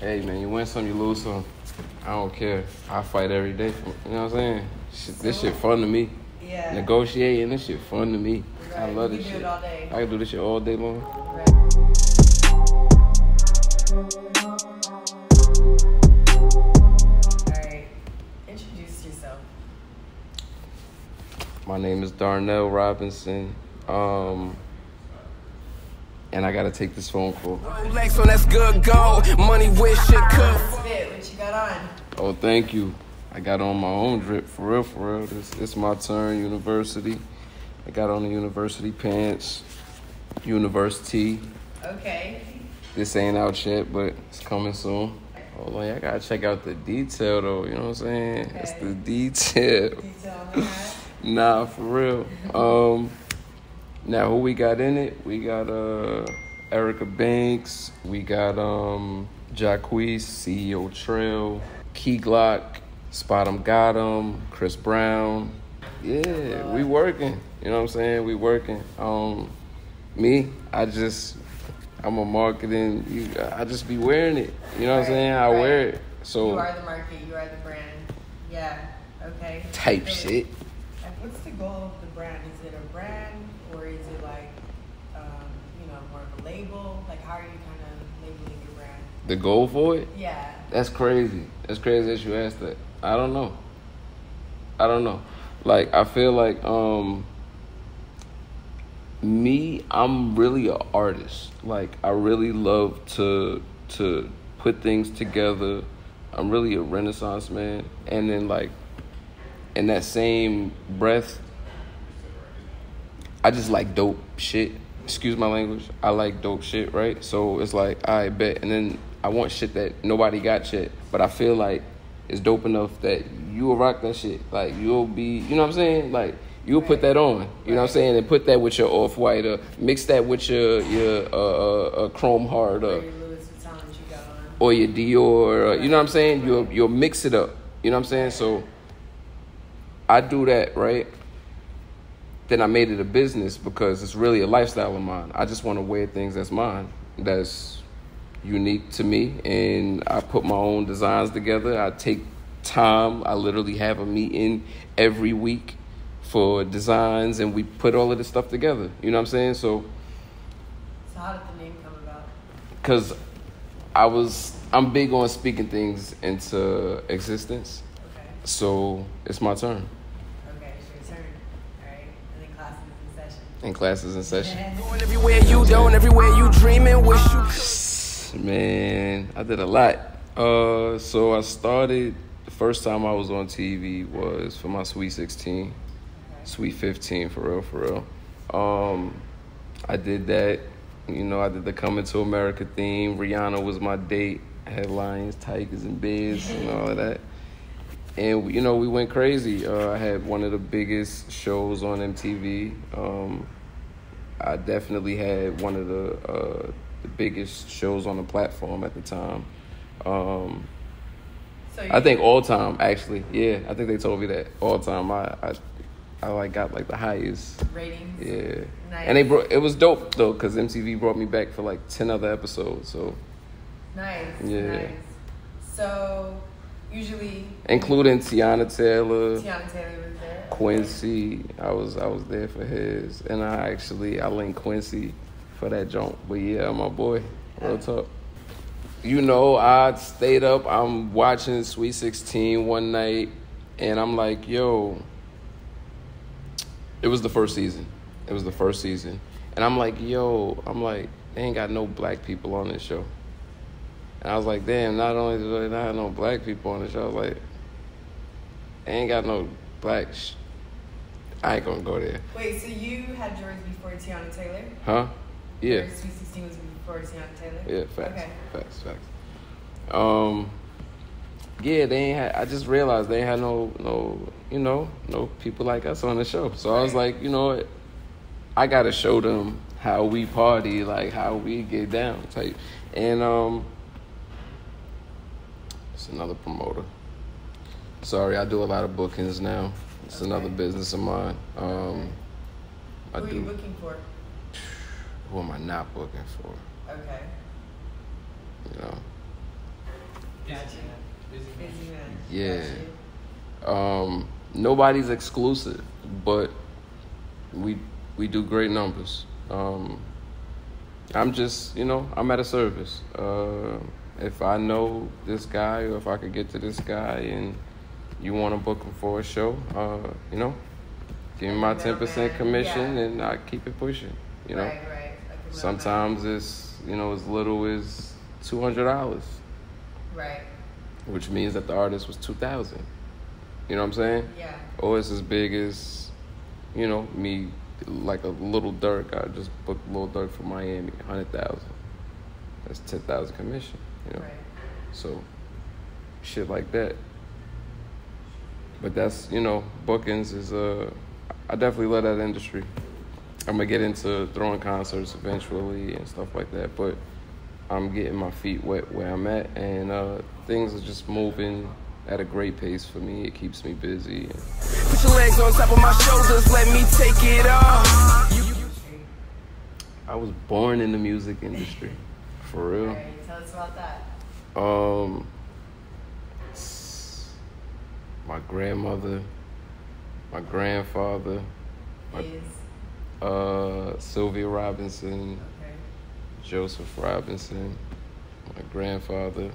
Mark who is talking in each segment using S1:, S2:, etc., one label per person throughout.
S1: Hey man, you win some, you lose some. I don't care. I fight every day. For, You know what I'm saying? Shit, this shit fun to me.
S2: Yeah.
S1: Negotiating, this shit fun to me. I love this
S2: do
S1: shit.
S2: it all day.
S1: I can do this shit all day long.
S2: Right. Alright. Introduce yourself.
S1: My name is Darnell Robinson. Um, and I gotta take this phone call.
S3: Rolex on that's good gold. Money wish it could.
S2: What you got on?
S1: Oh, thank you. I got on my own drip for real, for real. This it's my turn. University. I got on the university pants. University.
S2: Okay.
S1: This ain't out yet, but it's coming soon. Hold on, I gotta check out the detail though. You know what I'm saying? It's the detail.
S2: Detail on.
S1: Nah, for real. Um, now who we got in it? We got uh Erica Banks. We got um Jacquees, CEO Trayle, Key Glock, Spot 'em Got 'em, Chris Brown. Yeah, we working. You know what I'm saying? We working. Um, me, I just I'm a marketing. You, I just be wearing it. You know what I'm saying? I
S2: right.
S1: wear it. So
S2: you are the market, you are the brand. Yeah. Okay.
S1: type shit.
S2: And what's the goal of the brand? Is it a brand or is it like, um, you know, more of a label? Like, how are you kind of labeling your brand?
S1: The goal for it.
S2: Yeah.
S1: That's crazy. That's crazy that you asked that. I don't know. I don't know. Like I feel like um me, I'm really an artist. Like I really love to to put things together. I'm really a renaissance man. And then like in that same breath, I just like dope shit. Excuse my language. I like dope shit, right? So it's like I bet, and then I want shit that nobody got yet. But I feel like it's dope enough that you will rock that shit. Like you'll be, you know what I'm saying? Like you'll put that on. You know what I'm saying? And put that with your off white, or mix that with your your uh, uh, uh, chrome heart,
S2: Or
S1: or
S2: your Louis Vuitton that you got
S1: or your Dior. Or, you know what I'm saying? You'll you'll mix it up. You know what I'm saying? So I do that right. Then I made it a business because it's really a lifestyle of mine. I just want to wear things that's mine, that's unique to me, and I put my own designs together. I take time. I literally have a meeting every week for designs, and we put all of this stuff together. You know what I'm saying? So
S2: So, how did the name come about?
S1: because I was I'm big on speaking things into existence.
S2: Okay.
S1: So it's my turn.
S2: Okay, it's your turn. Alright. And then classes in session.
S1: And classes in session.
S3: Going everywhere you don't, everywhere you dreaming. Wish you could.
S1: Man, I did a lot. Uh, so I started. The first time I was on TV was for my Sweet 16, Sweet 15 for real, for real. Um, I did that. You know, I did the Coming to America theme. Rihanna was my date. I had lions, tigers, and bears, and all of that. And you know, we went crazy. Uh, I had one of the biggest shows on MTV. Um, I definitely had one of the uh, the biggest shows on the platform at the time. Um,
S2: So
S1: I think all time actually. Yeah, I think they told me that all time. I I, I like got like the highest.
S2: ratings.
S1: Yeah,
S2: Nice.
S1: and they brought it was dope though because MTV brought me back for like ten other episodes. So
S2: Nice.
S1: Yeah.
S2: Nice. So usually
S1: including Teyana Taylor.
S2: Teyana Taylor was there.
S1: Quincy, I was I was there for his, and I actually I linked Quincy for that joint. But yeah, my boy, real talk. You know, I stayed up. I'm watching Sweet 16 one night, and I'm like, yo. It was the first season. It was the first season, and I'm like, yo, I'm like, they ain't got no black people on this show. And I was like, damn, not only do they not have no black people on the show, I was like, they ain't got no black. Sh- I ain't gonna go there,
S2: Wait, so you had yours before Teyana Taylor?
S1: huh? Yeah,
S2: Your Sweet 16 was before Teyana Taylor?
S1: yeah, facts,
S2: Okay.
S1: facts, facts. Um, yeah, they ain't had. I just realized they ain't had no, no, you know, no people like us on the show. So I was like, you know what? I gotta show them how we party, like how we get down, type. And um, it's another promoter. Sorry, I do a lot of bookings now. It's another business of mine. Um, I
S2: Who are you
S1: do.
S2: looking for?
S1: Who am I not booking for?
S2: Okay.
S1: You know.
S2: Gotcha. Busy man.
S1: Yeah.
S2: Gotcha.
S1: Um, nobody's exclusive, but we we do great numbers. Um, I'm just, you know, I'm at a service. Uh, if I know this guy or if I could get to this guy and you want to book him for a show, uh, you know, give me my ten percent commission
S2: yeah.
S1: and I keep it pushing. You know,
S2: Right, right. Like
S1: sometimes it's you know as little as two hundred dollars,
S2: Right.
S1: which means that the artist was two thousand. You know what I'm saying?
S2: Yeah.
S1: Or it's as big as, you know, me like a Lil Durk. I just booked Lil Durk for Miami, hundred thousand. That's ten thousand commission. You know,
S2: Right.
S1: so shit like that. But that's you know, bookings is uh, I definitely love that industry. I'm gonna get into throwing concerts eventually and stuff like that, but I'm getting my feet wet where I'm at, and uh, things are just moving at a great pace for me. It keeps me busy. And,
S3: Put your legs on top of my shoulders, let me take it off. You- you-
S1: I was born in the music industry, for real.
S2: Tell us about that.
S1: Um, my grandmother, my grandfather, My-
S2: Is
S1: uh, Sylvia Robinson,
S2: okay.
S1: Joseph Robinson, my grandfather.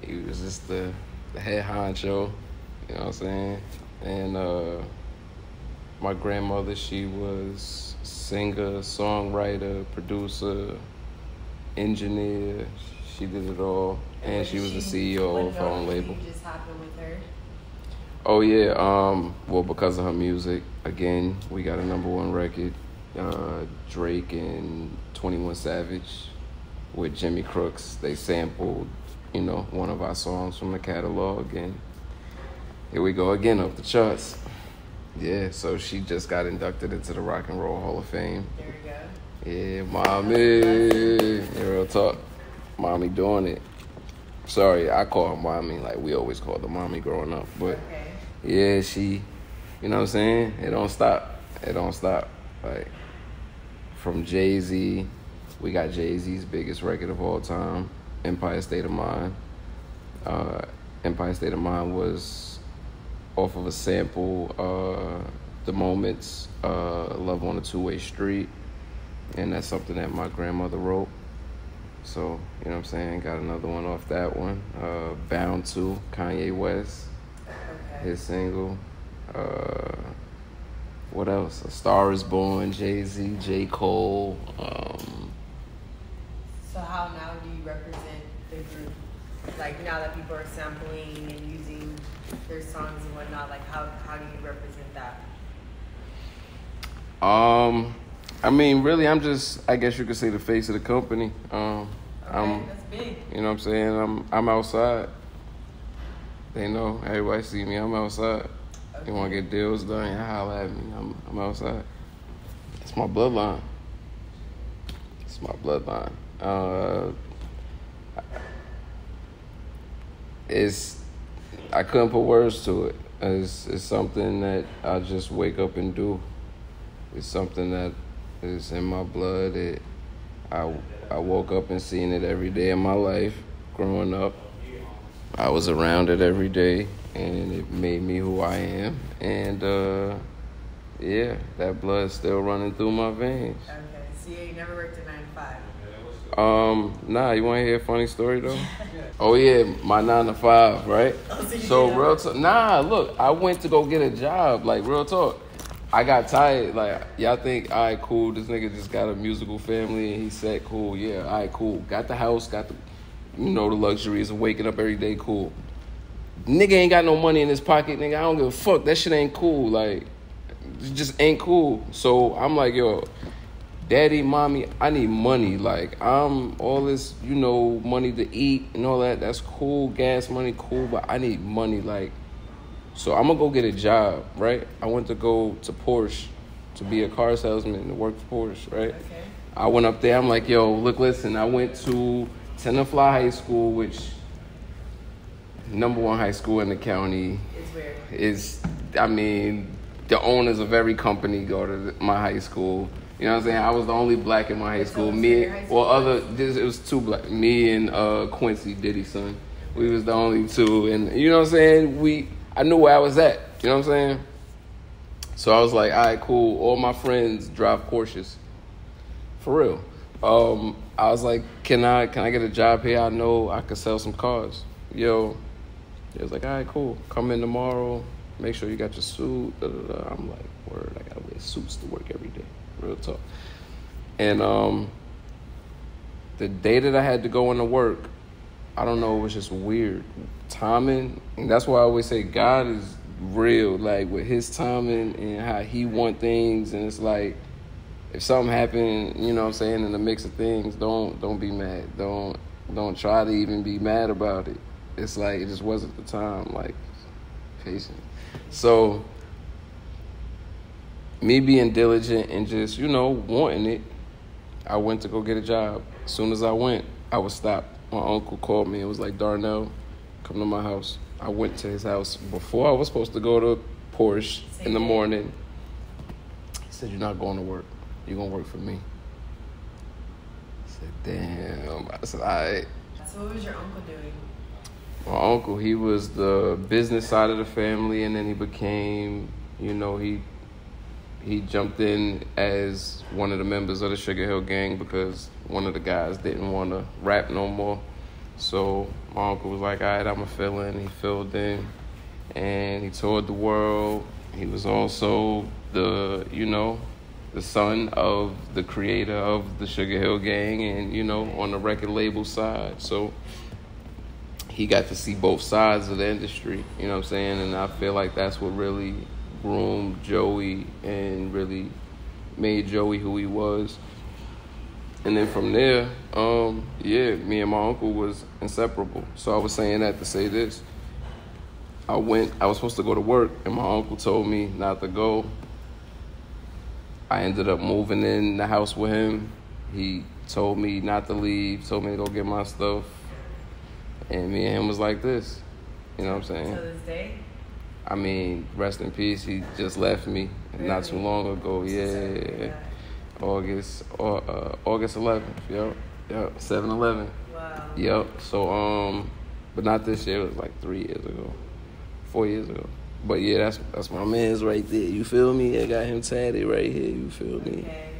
S1: He was just the, the head honcho, you know what I'm saying? And uh, my grandmother, she was singer, songwriter, producer, engineer. She did it all. And she was the CEO of her own label.
S2: You just happened with her.
S1: Oh yeah, um, well because of her music, again, we got a number one record, uh, Drake and Twenty One Savage with Jimmy Cooks. They sampled, you know, one of our songs from the catalog and here we go again up the charts. Yeah, so she just got inducted into the Rock and Roll Hall of Fame.
S2: There we go.
S1: Yeah, mommy. Real talk. Mommy doing it. Sorry, I call her mommy like we always called her mommy growing up, but
S2: Okay.
S1: yeah, she, you know what I'm saying? It don't stop. It don't stop. Like, from Jay Z, we got Jay Z's biggest record of all time, Empire State of Mind. Uh, Empire State of Mind was off of a sample, uh, The Moments, uh, Love on a Two Way Street. And that's something that my grandmother wrote. So, you know what I'm saying? Got another one off that one. Uh, Bound 2, Kanye West
S2: Okay.
S1: his single. Uh, what else? A Star Is Born, Jay Z, J Cole. Um,
S2: So how now do you represent the group? Like now that people are sampling and using their songs and whatnot, like how, how do you represent that?
S1: um, I mean, really, I'm just, I guess you could say, the face of the company. Um,
S2: Okay,
S1: I'm,
S2: that's big.
S1: you know what I'm saying? I'm, I'm outside. They know. Everybody see me. I'm outside. You want to get deals done? You holler at me. I'm, I'm outside. It's my bloodline. It's my bloodline. Uh, it's I couldn't put words to it. It's, it's something that I just wake up and do. It's something that is in my blood. It I I woke up and seen it every day of my life growing up. I was around it every day, and it made me who I am. And uh, yeah, that blood's still running through my veins.
S2: Okay. So you never worked a nine to five.
S1: Um, nah, you want to hear a funny story though? oh yeah, my nine to five, right?
S2: Oh, so
S1: So real talk. Nah, look, I went to go get a job. Like real talk. I got tired. Like y'all think, all right, cool. This nigga just got a musical family and he said, cool. Yeah, all right, cool. Got the house, got the, you know, the luxuries of waking up every day. Cool. Nigga ain't got no money in his pocket. Nigga, I don't give a fuck. That shit ain't cool. Like, it just ain't cool. So I'm like, yo, daddy, mommy, I need money. Like, I'm all this, you know, money to eat and all that. That's cool. Gas money, cool. But I need money. Like, so I'm gonna go get a job, right? I went to go to Porsche to be a car salesman to work for Porsche, right?
S2: Okay.
S1: I went up there. I'm like, yo, look, listen. I went to Tenafly High School, which number one high school in the county
S2: It's weird.
S1: is. I mean, the owners of every company go to my high school. You know what I'm saying? I was the only black in my high school. Me,
S2: high school
S1: well, other this, it was two black. Me and uh, Quincy Diddy son. We was the only two, and you know what I'm saying. We I knew where I was at. You know what I'm saying. So I was like, all right, cool. All my friends drive Porsches, for real. Um, I was like, can I can I get a job here? I know I could sell some cars. Yo, it was like, all right, cool. Come in tomorrow. Make sure you got your suit. Da, da, da. I'm like, word. I gotta wear suits to work every day. Real talk. And um, the day that I had to go into work, I don't know, it was just weird timing. And that's why I always say God is real, like with His timing and how He want things. And it's like if something happened, you know what I'm saying, in the mix of things, don't don't be mad. Don't don't try to even be mad about it. It's like it just wasn't the time. Like patient. So me being diligent and just you know wanting it, I went to go get a job. As soon as I went, I was stopped. My uncle called me and was like, Darnell, come to my house. I went to his house before I was supposed to go to Porsche in the morning. He said, You're not going to work. You're going to work for me. I said, Damn. I said, All right.
S2: So what was your uncle doing?
S1: My uncle, he was the business side of the family, and then he became, you know, he he jumped in as one of the members of the Sugar Hill Gang because one of the guys didn't want to rap no more. So my uncle was like, "All right, I'm a fill in." He filled in, and he toured the world. He was also the, you know, the son of the creator of the Sugar Hill Gang, and you know, on the record label side. So he got to see both sides of the industry. You know what I'm saying? And I feel like that's what really groomed Joey and really made Joey who he was. And then from there, um, yeah, me and my uncle was inseparable. So I was saying that to say this. I went, I was supposed to go to work, and my uncle told me not to go. I ended up moving in the house with him. He told me not to leave, told me to go get my stuff. And me and him was like this. You know what I'm saying?
S2: To this day?
S1: I mean, rest in peace. He just left me not too long ago. Yeah, August, uh, August 11th. Yep, yep, 7-Eleven.
S2: Wow.
S1: Yep. So um, but not this year. It was like three years ago, four years ago. But yeah, that's that's my man's right there. You feel me? I got him tatted right here. You feel me?
S2: Okay.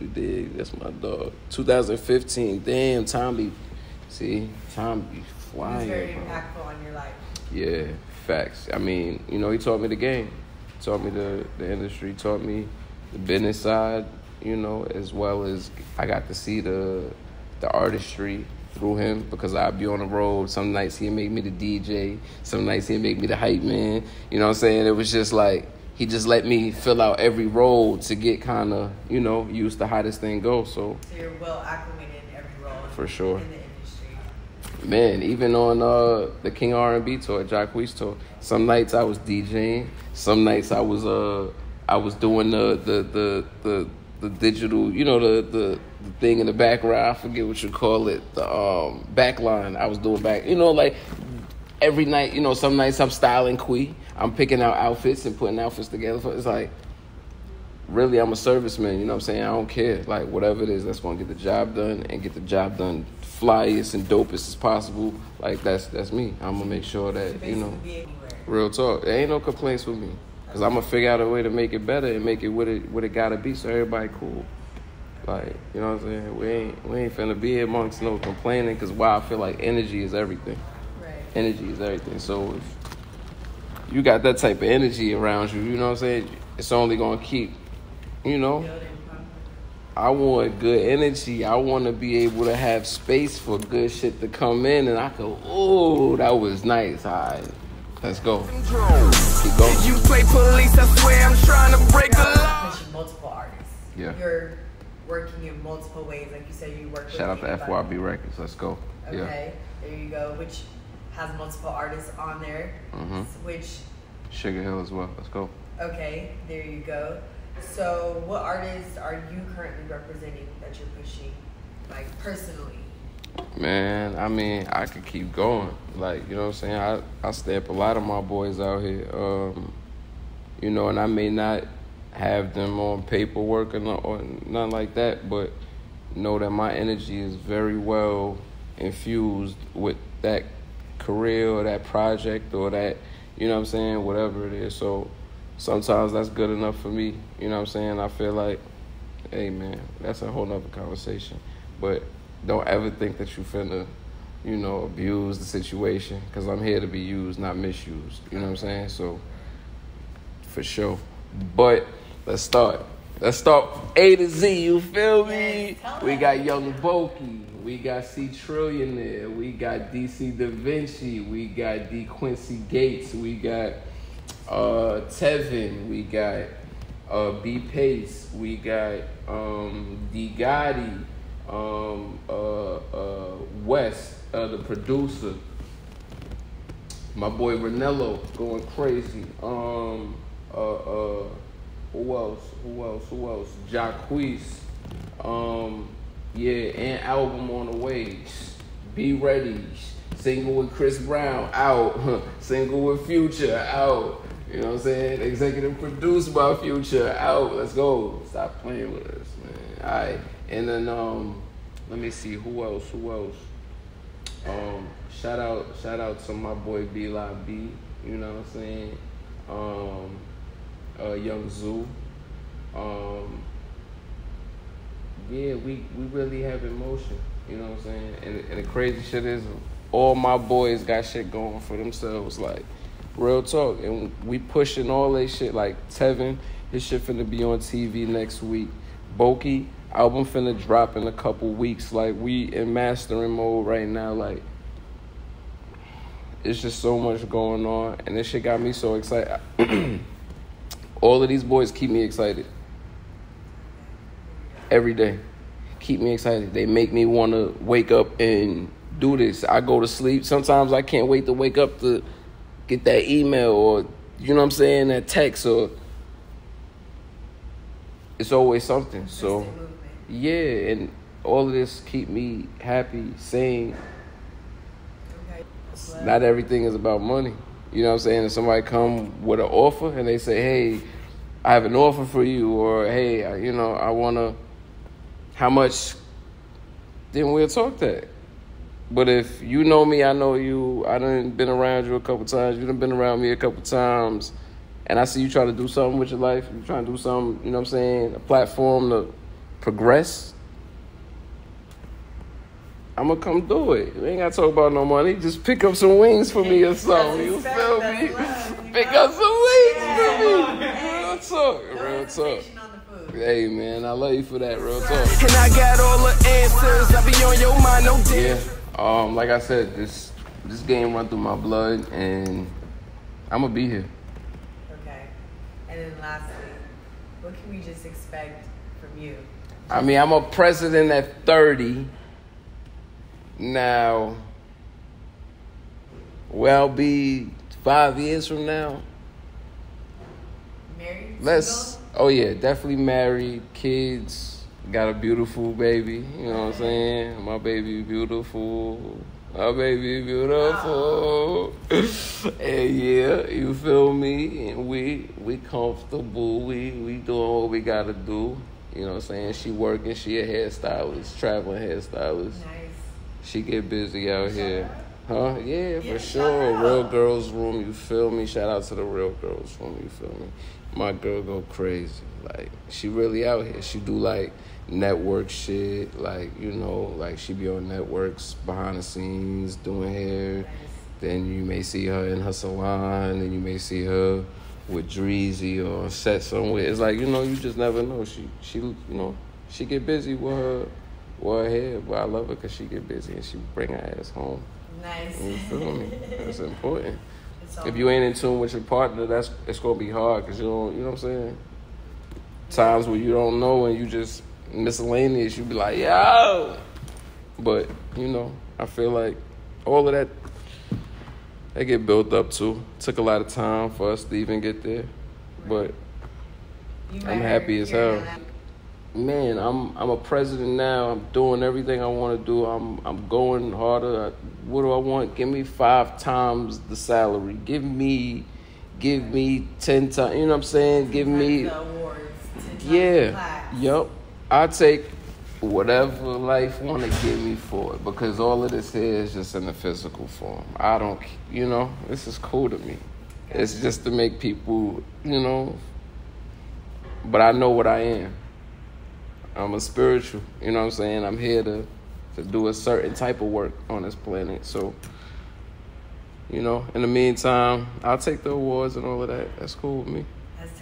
S1: You dig? That's my dog. 2015. Damn, time be. See, time be flying.
S2: very
S1: bro.
S2: impactful on your life.
S1: Yeah, facts. I mean, you know, he taught me the game, taught me the the industry, taught me the business side, you know, as well as I got to see the the artistry through him because I'd be on the road. Some nights he'd make me the DJ, some nights he'd make me the hype man. You know what I'm saying? It was just like he just let me fill out every role to get kind of, you know, used to how this thing goes. So
S2: So you're well acclimated in every role.
S1: For sure.
S2: In the industry.
S1: Man, even on uh, the King R and B tour, Jack Jacquees tour, some nights I was DJing, some nights I was uh I was doing the the the the, the digital, you know, the, the the thing in the background. I forget what you call it, the um backline. I was doing back, you know, like every night. You know, some nights I'm styling Quee. I'm picking out outfits and putting outfits together. So it's like really I'm a serviceman, you know what I'm saying? I don't care. Like whatever it is that's gonna get the job done and get the job done flyest and dopest as possible. Like that's that's me. I'm gonna make sure that, you know,
S2: basically be anywhere.
S1: real talk. There ain't no complaints with me. Cause I'm gonna figure out a way to make it better and make it what it what it gotta be so everybody cool. Like, you know what I'm saying? We ain't we ain't finna be amongst no complaining cause why I feel like energy is everything.
S2: Right.
S1: Energy is everything. So if you got that type of energy around you, you know what I'm saying? It's only gonna keep, you know, I want good energy. I want to be able to have space for good shit to come in, and I go, oh, that was nice. All right, let's go. Keep
S3: Did
S1: going.
S3: you play police? I swear I'm trying to break the law.
S2: Pushing multiple artists.
S1: Yeah.
S2: You're working in multiple ways. Like you said, you work with
S1: Shout out to. FYB Records. Let's go. Yeah.
S2: There you go. Which has multiple artists on there.
S1: Mhm.
S2: Which,
S1: Sugar Hill as well. Let's go.
S2: okay, there you go. So, what artists are you currently representing that you're pushing, like personally?
S1: Man, I mean, I could keep going. Like, you know what I'm saying? I, I stamp a lot of my boys out here. Um, you know, and I may not have them on paperwork or, not, or nothing like that, but know that my energy is very well infused with that career or that project or that, you know what I'm saying, whatever it is. So sometimes that's good enough for me. You know what I'm saying? I feel like, hey man, that's a whole nother conversation. But don't ever think that you finna, you know, abuse the situation because I'm here to be used, not misused. You know what I'm saying? So for sure. But let's start. Let's start A to Z. You feel me? We got Young Boki. We got C Trillionaire. We got DC Da Vinci. We got D Quincy Gates. We got uh, Tevin. We got uh, B Pace. We got um, Deegatti. Um, uh, uh, West, uh, the producer. My boy Ranello going crazy. Um, uh, uh, who else? Who else? Who else? Jacquees. Um, yeah, and album on the way. Be ready. Single with Chris Brown out. Single with Future out. You know what I'm saying? Executive produced by Future out. Let's go. Stop playing with us, man. All right. And then um, let me see who else. Who else? Um, shout out, shout out to my boy B Live B. You know what I'm saying? Um, uh, Young Zoo. Um, yeah, we, we really have emotion. You know what I'm saying? And, and the crazy shit is, all my boys got shit going for themselves. Like, real talk. And we pushing all that shit. Like, Tevin, his shit finna be on TV next week. Boki, album finna drop in a couple weeks. Like, we in mastering mode right now. Like, it's just so much going on. And this shit got me so excited. all of these boys keep me excited every day. Keep me excited. They make me want to wake up and do this. I go to sleep. Sometimes I can't wait to wake up to get that email or you know what I'm saying, that text or it's always something. So. Yeah, and all of this keep me happy, sane.
S2: Okay.
S1: Not everything is about money. You know what I'm saying? If somebody come with an offer and they say, "Hey, I have an offer for you," or "Hey, you know, I want to," how much? Then we'll talk that. But if you know me, I know you. I done been around you a couple times. You done been around me a couple times, and I see you trying to do something with your life. You trying to do something. You know what I'm saying? A platform to progress. I'm gonna come do it. We ain't gotta talk about no money. Just pick up some wings for me or something. You
S2: That's
S1: feel me?
S2: love, you
S1: Pick
S2: know?
S1: up some wings
S2: Yeah.
S1: for me.
S2: Hey.
S1: Real talk. Real talk.
S2: hesitation on the food.
S1: Hey man, I love you for that. Real talk.
S3: And I got all the answers. I be on your mind, no
S1: Yeah. Um, like I said, this this game run through my blood, and I'm gonna be here.
S2: Okay. And then lastly, what can we just expect from you?
S1: I mean, I'm a president at 30. Now, where I'll be five years from now.
S2: Married?
S1: Let's. Oh yeah, definitely married, kids, got a beautiful baby. You know what I'm saying? My baby beautiful. My baby beautiful. and yeah, you feel me? And we we comfortable. We we doing what we gotta do. You know what I'm saying? She working. She a hairstylist, traveling hairstylist.
S2: Nice.
S1: She get busy out here. Huh? Yeah, for sure. Real girls room, you feel me? Shout out to the real girls room, you feel me? My girl go crazy. Like she really out here. She do like network shit, like, you know, like she be on networks behind the scenes doing hair.
S2: Nice.
S1: Then you may see her in her salon, and you may see her with Dreezy or set somewhere. It's like, you know, you just never know. She she you know, she get busy with her with her hair, but I love her because she get busy and she bring her ass home.
S2: Nice.
S1: You feel me? That's important. If you ain't in tune with your partner, that's it's gonna be hard because you don't, you know what I'm saying. Times where you don't know and you just miscellaneous, you be like, yo. But you know, I feel like all of that they get built up too. Took a lot of time for us to even get there, but I'm happy as hell. man, I'm I'm a president now. I'm doing everything I want to do. I'm I'm going harder. What do I want? Give me five times the salary. Give me, give me ten times. You know what I'm saying? Give me,
S2: awards.
S1: yeah, yup. I take whatever life want to give me for it because all of this here is just in the physical form. I don't, you know, this is cool to me. It's just to make people, you know, but I know what I am. I'm a spiritual, you know what I'm saying? I'm here to to do a certain type of work on this planet. So, you know, in the meantime, I'll take the awards and all of that. That's cool with me.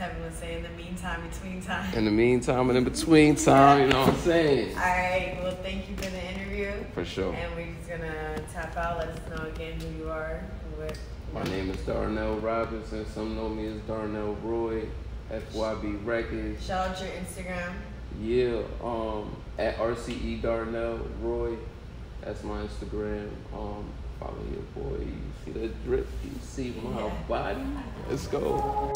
S2: Tevin saying, in the meantime, between time.
S1: In the meantime and in between time, you know what I'm saying?
S2: All right. Well, thank you for the interview.
S1: For sure.
S2: And we're just gonna tap out. Let us know again who you are. What,
S1: My name is Darnell Robinson. Some know me as Darnell Roy. FYB Records.
S2: Shout out your Instagram.
S1: Yeah, um, at RCE Darnell Roy. That's my Instagram. Um, follow your boy. You see the drip, you see my body. Let's go.